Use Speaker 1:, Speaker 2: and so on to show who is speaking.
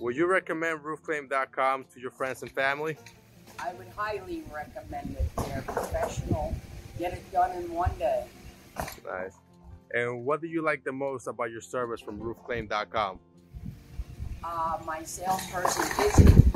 Speaker 1: Would you recommend roofclaim.com to your friends and family?
Speaker 2: I would highly recommend it. They're professional. Get it done in one day.
Speaker 1: Nice. And what do you like the most about your service from roofclaim.com?
Speaker 2: Uh, my salesperson, Izzy.